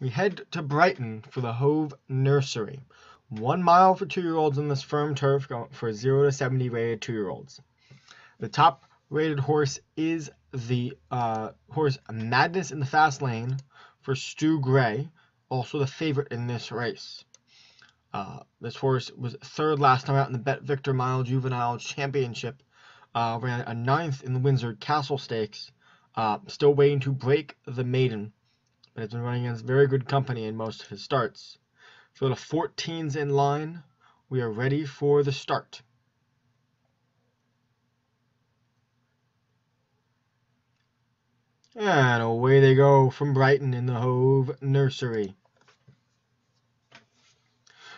we head to Brighton for the Hove Nursery. One mile for two-year-olds on this firm turf for 0 to 70 rated two-year-olds. The top rated horse is the uh, horse Madness in the Fast Lane for Stu Gray, also the favorite in this race. Uh, this horse was third last time out in the Bet Victor Mile Juvenile Championship. Uh, ran a ninth in the Windsor Castle Stakes. Uh, still waiting to break the maiden, but has been running against very good company in most of his starts. So the 14's in line. We are ready for the start. And away they go from Brighton in the Hove Nursery.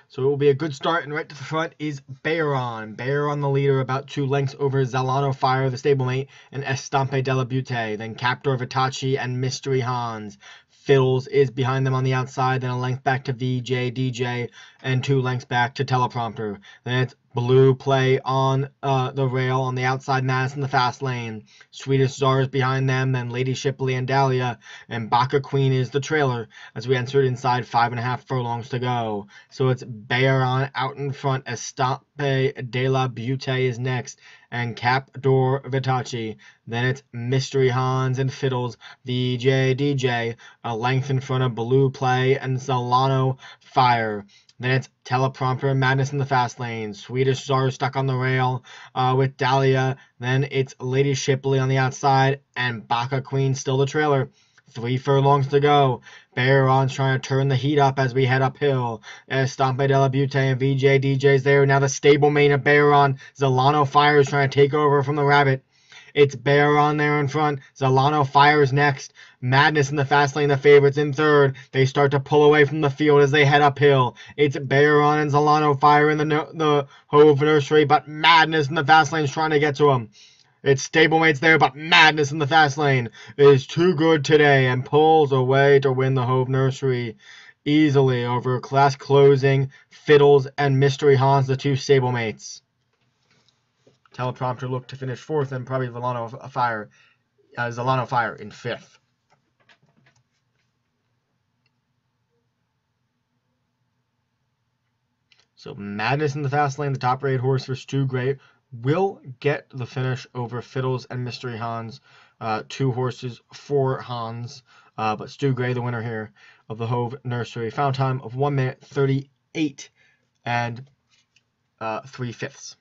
So it will be a good start, and right to the front is Bayron. Bayron, the leader, about two lengths over Zalano Fire, the stablemate, and Estampe della Butte. Then Captor Vitachi and Mystery Hans. Fiddles is behind them on the outside, then a length back to VJ, DJ, and two lengths back to Teleprompter. Then it's Blue play on uh, the rail on the outside mass in the fast lane. Swedish Czars behind them, then Lady Shipley and Dahlia, and Baka Queen is the trailer as we entered inside five and a half furlongs to go. So it's Bayron out in front, Estampe de la Butte is next, and Captor Vitachi. Then it's Mystery Hans and Fiddles, VJ DJ, a length in front of Blue Play and Solano Fire. Then it's teleprompter madness in the fast lane. Swedish Czar stuck on the rail uh, with Dahlia. Then it's Lady Shipley on the outside and Baka Queen still the trailer. Three furlongs to go. Bayron's trying to turn the heat up as we head uphill. Estampe de la Butte and VJ DJ's there. Now the stable main of Bayron. Zalano Fire is trying to take over from the Rabbit. It's Bayron there in front. Zalano fires next. Madness in the fast lane, the favorites in third. They start to pull away from the field as they head uphill. It's Bayron and Zalano fire in the, the Hove Nursery, but Madness in the fast lane is trying to get to him. It's stablemates there, but Madness in the fast lane is too good today and pulls away to win the Hove Nursery easily over class closing, Fiddles, and Mystery Hans, the two stablemates. Teleprompter looked to finish fourth, and probably Zalano Fire, uh, Zalano Fire in fifth. So Madness in the fast lane, the top rated horse for Stu Gray, will get the finish over Fiddles and Mystery Hans. Uh, two horses for Hans, uh, but Stu Gray, the winner here of the Hove Nursery. Found time of 1 minute 38 and uh, 3 fifths.